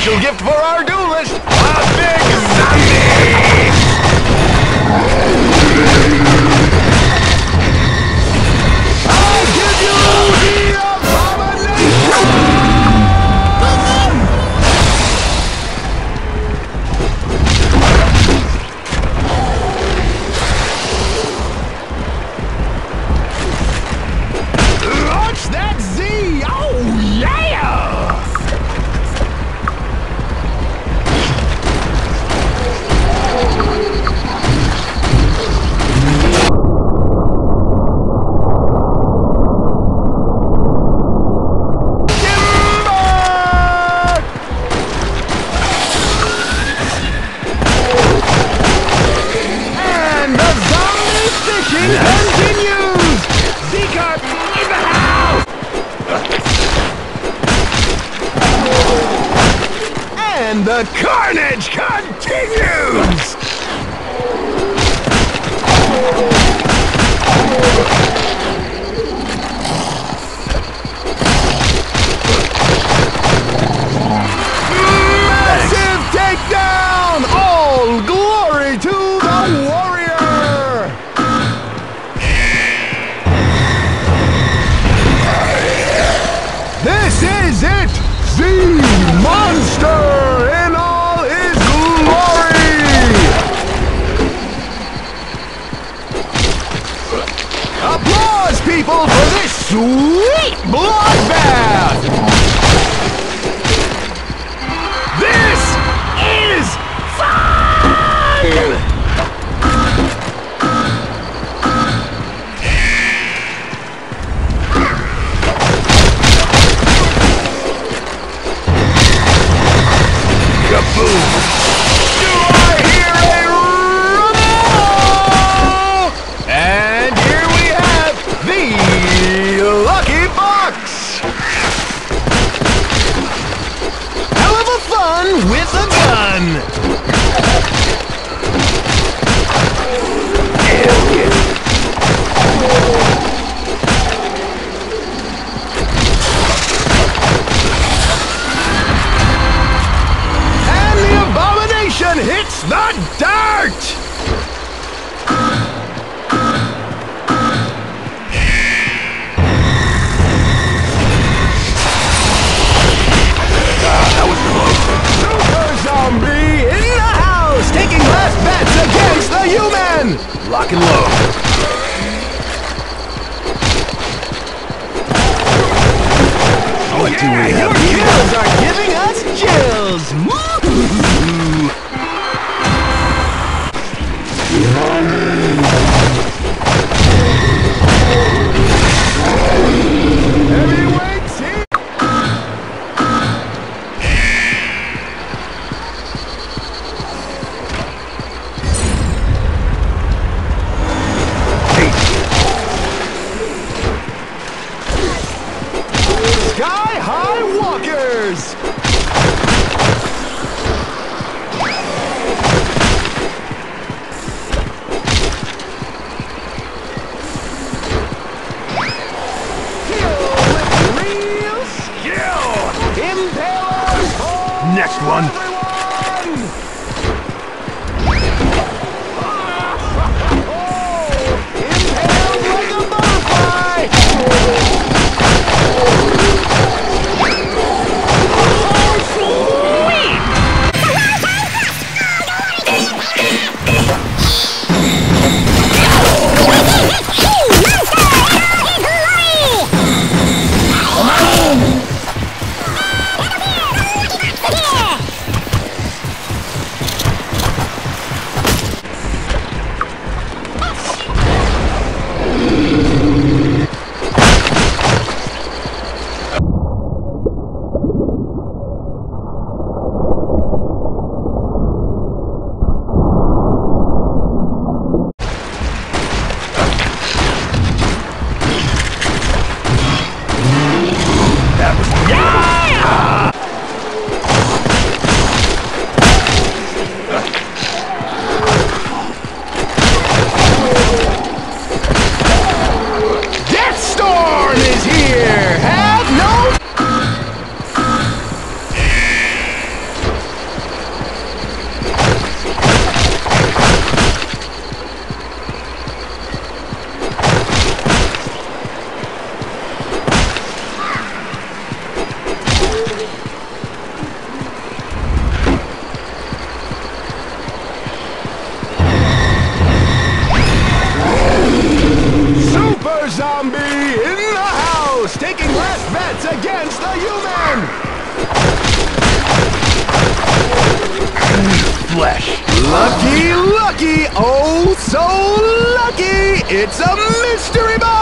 special gift for our duelist, a big zombie! The carnage continues! sweet bloodbath! This is fun! Kaboom! with a gun! And the abomination hits the Lock and load. Next one! Lucky, lucky, oh so lucky! It's a mystery box!